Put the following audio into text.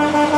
Bye.